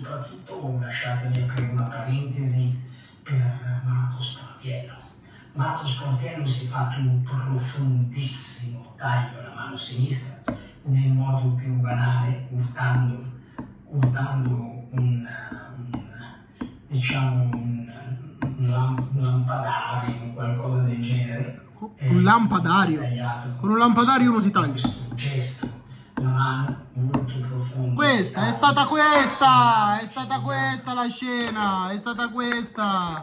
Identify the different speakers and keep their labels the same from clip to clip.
Speaker 1: Soprattutto lasciatemi aprire una parentesi per Marco Sportiello. Marco Sportiello si è fatto un profondissimo taglio alla mano sinistra nel modo più banale, urtando, urtando un, un, diciamo un, un lampadario o qualcosa del genere.
Speaker 2: Un lampadario? Con un lampadario uno si taglia.
Speaker 1: Questo gesto, la mano.
Speaker 2: Questa, è stata questa, è stata questa la scena, è stata questa.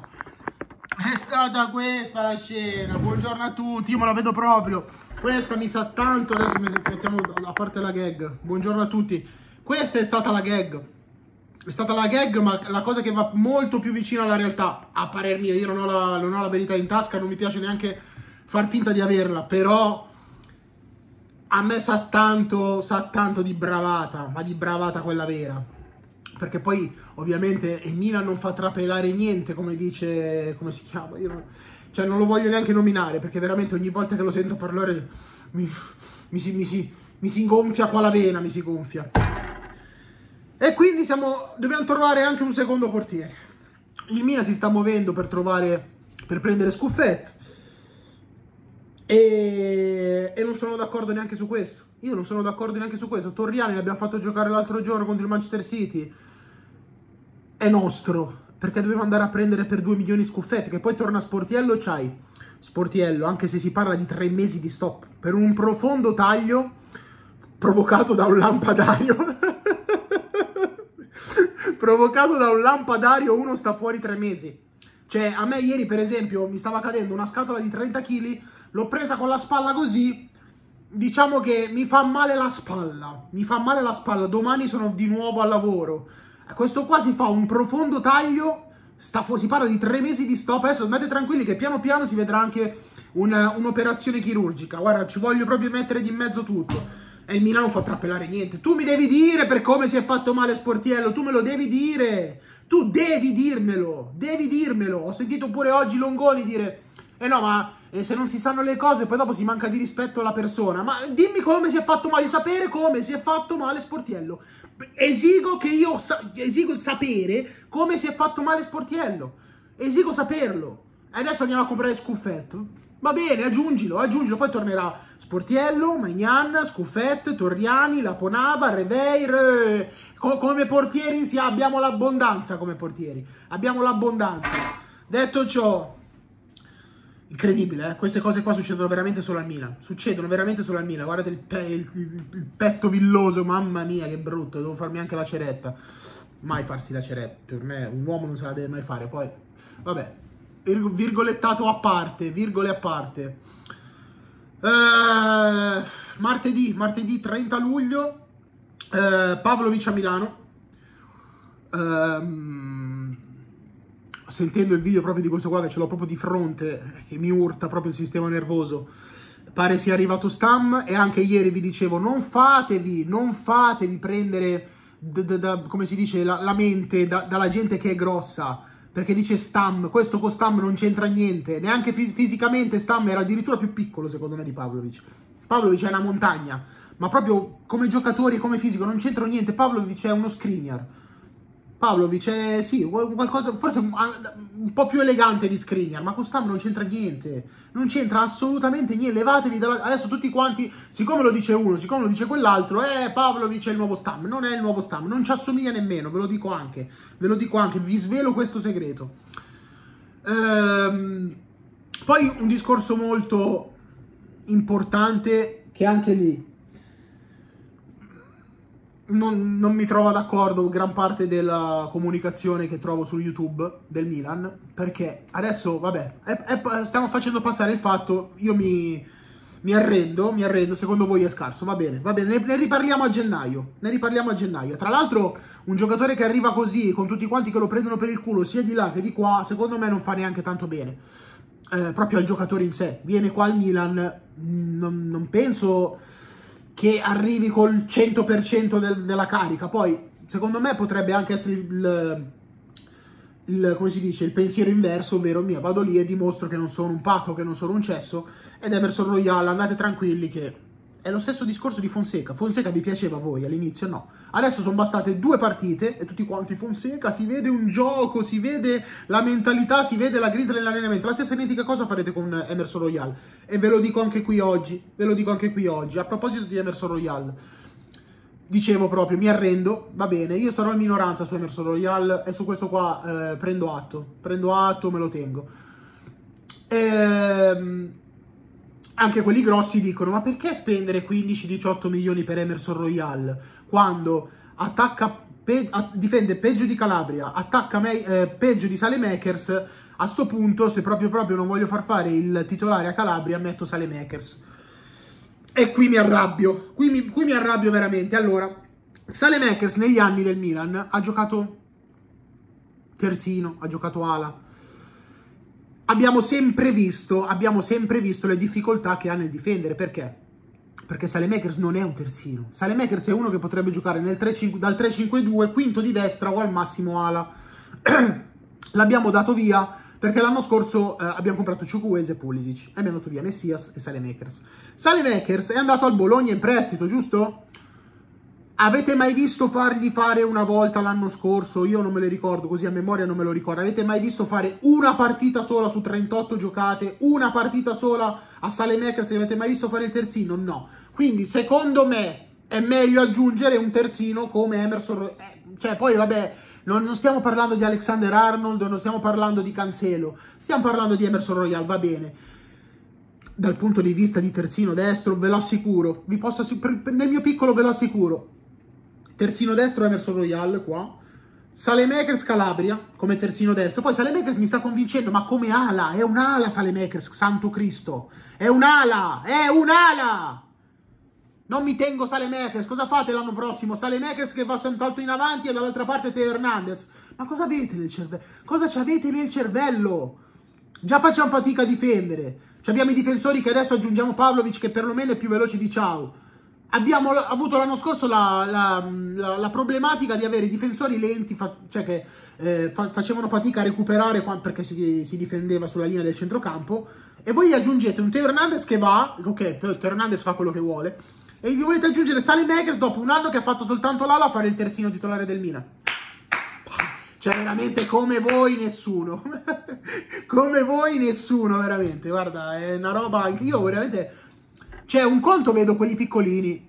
Speaker 2: È stata questa la scena. Buongiorno a tutti, io me la vedo proprio. Questa mi sa tanto, adesso mettiamo a parte la gag. Buongiorno a tutti. Questa è stata la gag. È stata la gag, ma la cosa che va molto più vicina alla realtà, a parer mio, io non ho la, non ho la verità in tasca, non mi piace neanche far finta di averla, però a me sa tanto, sa tanto di bravata, ma di bravata quella vera. Perché poi, ovviamente, il Milan non fa trapelare niente, come dice, come si chiama, io non, cioè non lo voglio neanche nominare, perché veramente ogni volta che lo sento parlare mi, mi, si, mi, si, mi si gonfia qua la vena, mi si gonfia. E quindi siamo, dobbiamo trovare anche un secondo portiere. Il Milan si sta muovendo per trovare, per prendere Scuffet. E, e non sono d'accordo neanche su questo. Io non sono d'accordo neanche su questo. Torriani l'abbiamo fatto giocare l'altro giorno contro il Manchester City. È nostro. Perché doveva andare a prendere per 2 milioni Scuffet. Che poi torna a Sportiello, c'hai Sportiello, anche se si parla di 3 mesi di stop. Per un profondo taglio provocato da un lampadario. provocato da un lampadario, uno sta fuori 3 mesi. Cioè, a me ieri, per esempio, mi stava cadendo una scatola di 30 kg, l'ho presa con la spalla così, diciamo che mi fa male la spalla, mi fa male la spalla, domani sono di nuovo al lavoro. Questo qua si fa un profondo taglio, sta si parla di tre mesi di stop, adesso andate tranquilli che piano piano si vedrà anche un'operazione chirurgica, guarda ci voglio proprio mettere di mezzo tutto. E il Milano fa trappelare niente, tu mi devi dire per come si è fatto male Sportiello, tu me lo devi dire, tu devi dirmelo, devi dirmelo. Ho sentito pure oggi Longoni dire, eh no ma e se non si sanno le cose poi dopo si manca di rispetto alla persona. Ma dimmi come si è fatto male, sapere come si è fatto male Sportiello. Esigo che io sa esigo sapere come si è fatto male Sportiello. Esigo saperlo. E adesso andiamo a comprare Scuffetto. Va bene, aggiungilo, aggiungilo, poi tornerà Sportiello, Magnan, Scuffet, Torriani, Laponava, Reveir, co come portieri sì, abbiamo l'abbondanza come portieri, abbiamo l'abbondanza. Detto ciò, incredibile, eh? queste cose qua succedono veramente solo al Milan, succedono veramente solo al Milan, guardate il, pe il, il petto villoso, mamma mia che brutto, devo farmi anche la ceretta, mai farsi la ceretta, per me un uomo non se la deve mai fare, poi, vabbè, virgolettato a parte, virgole a parte. Eh, martedì, martedì 30 luglio, eh, Pavlovic a Milano. Eh, sentendo il video proprio di questo qua che ce l'ho proprio di fronte, che mi urta proprio il sistema nervoso, pare sia arrivato Stam e anche ieri vi dicevo non fatevi, non fatevi prendere, da, da, da, come si dice, la, la mente dalla gente che è grossa, perché dice Stam, questo con Stam non c'entra niente, neanche fis fisicamente Stam era addirittura più piccolo secondo me di Pavlovic. Pavlovic è una montagna, ma proprio come giocatore e come fisico non c'entra niente, Pavlovic è uno screener. Pavlovic è, sì, qualcosa, forse un po' più elegante di Skriniar, ma Stam non c'entra niente, non c'entra assolutamente niente, levatevi dalla... Adesso tutti quanti, siccome lo dice uno, siccome lo dice quell'altro, eh, Pavlovic è il nuovo Stam, non è il nuovo Stam, non ci assomiglia nemmeno, ve lo dico anche, ve lo dico anche, vi svelo questo segreto. Ehm, poi un discorso molto importante che anche lì non, non, mi trovo d'accordo gran parte della comunicazione che trovo su YouTube del Milan, perché adesso, vabbè, è, è, stiamo facendo passare il fatto, io mi, mi, arrendo, mi arrendo, secondo voi è scarso, va bene, va bene, ne, ne, riparliamo a gennaio, ne riparliamo a gennaio. Tra l'altro, un giocatore che arriva così, con tutti quanti che lo prendono per il culo, sia di là che di qua, secondo me non fa neanche tanto bene, eh, proprio al giocatore in sé. Viene qua al Milan, non, non penso che arrivi col 100% del, della carica. Poi, secondo me, potrebbe anche essere il, il, come si dice, il pensiero inverso, ovvero mio, vado lì e dimostro che non sono un pacco, che non sono un cesso, ed Emerson Royale, andate tranquilli che è lo stesso discorso di Fonseca. Fonseca vi piaceva a voi all'inizio? No. Adesso sono bastate due partite e tutti quanti Fonseca si vede un gioco, si vede la mentalità, si vede la grinta nell'allenamento. La stessa identica cosa farete con Emerson Royal. E ve lo dico anche qui oggi. Ve lo dico anche qui oggi. A proposito di Emerson Royal. Dicevo proprio, mi arrendo, va bene, io sarò in minoranza su Emerson Royal e su questo qua eh, prendo atto, prendo atto, me lo tengo. Ehm anche quelli grossi dicono ma perché spendere 15-18 milioni per Emerson Royal quando attacca pe difende peggio di Calabria, attacca eh, peggio di Salemakers, a sto punto se proprio proprio non voglio far fare il titolare a Calabria metto Salemakers. E qui mi arrabbio, qui mi, qui mi arrabbio veramente. Allora, Salemakers negli anni del Milan ha giocato terzino, ha giocato ala, abbiamo sempre visto, abbiamo sempre visto le difficoltà che ha nel difendere. Perché? Perché Salemakers non è un terzino. Salemakers è uno che potrebbe giocare 3 dal 3-5-2, quinto di destra o al massimo ala. L'abbiamo dato via perché l'anno scorso eh, abbiamo comprato Ciucuese e Pulisic e abbiamo dato via Messias e Salemakers. Salemakers è andato al Bologna in prestito, giusto? Avete mai visto fargli fare una volta l'anno scorso? Io non me le ricordo, così a memoria non me lo ricordo. Avete mai visto fare una partita sola su 38 giocate? Una partita sola a Salemekers? Avete mai visto fare il terzino? No. Quindi, secondo me, è meglio aggiungere un terzino come Emerson. Eh, cioè, poi, vabbè, non, non, stiamo parlando di Alexander Arnold, non stiamo parlando di Cancelo. Stiamo parlando di Emerson Royal, va bene. Dal punto di vista di terzino destro, ve lo assicuro. Vi posso, nel mio piccolo ve lo assicuro terzino destro Emerson Royal qua, Salemakers Calabria come terzino destro, poi Salemakers mi sta convincendo, ma come ala, è un'ala Salemakers, santo Cristo, è un'ala, è un'ala! Non mi tengo Salemakers, cosa fate l'anno prossimo? Salemakers che va saltato in avanti e dall'altra parte Teo Hernandez. Ma cosa avete nel cervello? Cosa ci avete nel cervello? Già facciamo fatica a difendere. Ci abbiamo i difensori che adesso aggiungiamo Pavlovic che perlomeno è più veloce di Ciao. Abbiamo avuto l'anno scorso la, la, la, la, problematica di avere difensori lenti, fa, cioè che eh, fa, facevano fatica a recuperare perché si, si, difendeva sulla linea del centrocampo. E voi gli aggiungete un Teo Hernandez che va, ok, Teo Hernandez fa quello che vuole, e gli volete aggiungere Sally Makers dopo un anno che ha fatto soltanto l'ala a fare il terzino titolare del Milan. Cioè, veramente come voi nessuno. come voi nessuno, veramente. Guarda, è una roba. Io veramente cioè, un conto vedo quelli piccolini.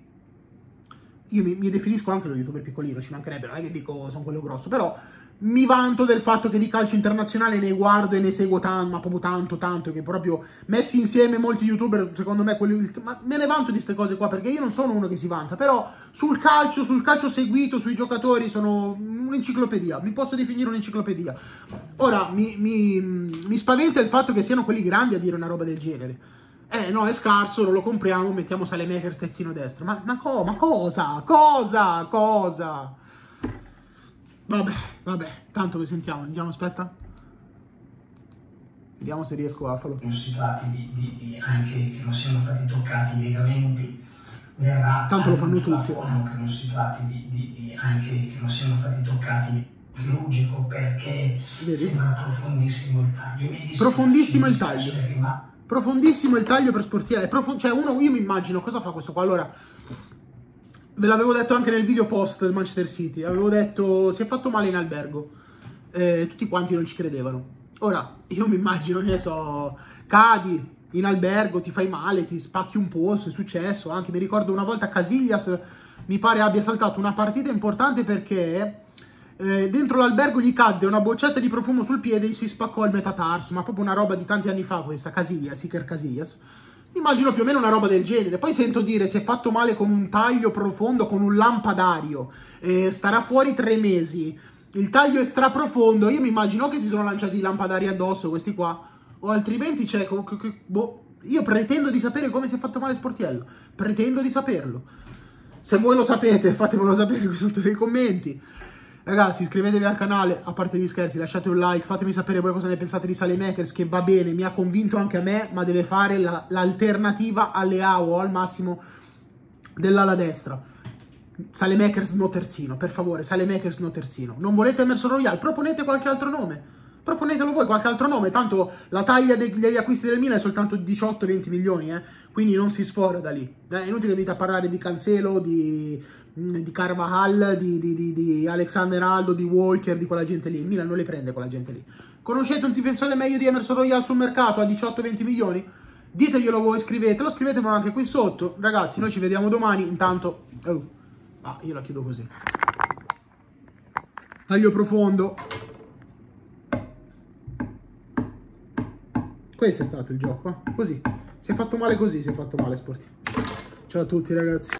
Speaker 2: Io mi, mi definisco anche lo youtuber piccolino, ci mancherebbe, non è che dico sono quello grosso, però mi vanto del fatto che di calcio internazionale ne guardo e ne seguo tanto, ma proprio tanto, tanto, che proprio messi insieme molti youtuber, secondo me, quelli, ma me ne vanto di queste cose qua, perché io non sono uno che si vanta, però sul calcio, sul calcio seguito, sui giocatori, sono un'enciclopedia, mi posso definire un'enciclopedia. Ora, mi, mi, mi spaventa il fatto che siano quelli grandi a dire una roba del genere. Eh no, è scarso, non lo compriamo, mettiamo Salemaker terzino destro. Ma, ma, co ma cosa? Cosa? Cosa? Vabbè, vabbè, tanto vi sentiamo. Andiamo, aspetta. Vediamo se riesco a farlo.
Speaker 1: Non si tratti di, di, di, anche che non siano stati toccati i legamenti. Verrà
Speaker 2: tanto lo fanno tutti.
Speaker 1: Che non si tratti di, di, anche che non siano stati toccati chirurgico perché Vedi? sembra profondissimo il taglio.
Speaker 2: Profondissimo il taglio. Ma Profondissimo il taglio per sportiere. Prof cioè, uno, io mi immagino cosa fa questo qua. Allora, ve l'avevo detto anche nel video post del Manchester City. Avevo detto, si è fatto male in albergo. Eh, tutti quanti non ci credevano. Ora, io mi immagino, ne so, cadi in albergo, ti fai male, ti spacchi un polso, è successo. Anche mi ricordo una volta Casillas, mi pare abbia saltato una partita importante perché eh, dentro l'albergo gli cadde una boccetta di profumo sul piede e si spaccò il metatarso, ma proprio una roba di tanti anni fa questa, Casillas, Iker Casillas. Immagino più o meno una roba del genere. Poi sento dire si è fatto male con un taglio profondo, con un lampadario, eh, starà fuori tre mesi. Il taglio è straprofondo. Io mi immagino che si sono lanciati i lampadari addosso questi qua. O altrimenti c'è. Boh, io pretendo di sapere come si è fatto male Sportiello. Pretendo di saperlo. Se voi lo sapete, fatemelo sapere qui sotto nei commenti. Ragazzi, iscrivetevi al canale, a parte gli scherzi, lasciate un like, fatemi sapere voi cosa ne pensate di Salemakers, che va bene, mi ha convinto anche a me, ma deve fare l'alternativa la, alle AO, al massimo dell'ala destra. Salemakers no terzino, per favore, Salemakers no terzino. Non volete Emerson Royal? Proponete qualche altro nome. Proponetelo voi qualche altro nome, tanto la taglia degli acquisti del Milan è soltanto 18-20 milioni, eh. quindi non si sfora da lì. È inutile che venite a parlare di Cancelo, di, di Carvajal, di, di, di, di Alexander Aldo, di Walker, di quella gente lì. Il Milan non le prende quella gente lì. Conoscete un difensore meglio di Emerson Royal sul mercato a 18-20 milioni? Diteglielo voi, scrivetelo, scrivetemelo anche qui sotto. Ragazzi, noi ci vediamo domani. Intanto... Oh. Ah, io la chiudo così. Taglio profondo. Questo è stato il gioco. eh. Così. Si è fatto male così, si è fatto male sportivo. Ciao a tutti ragazzi.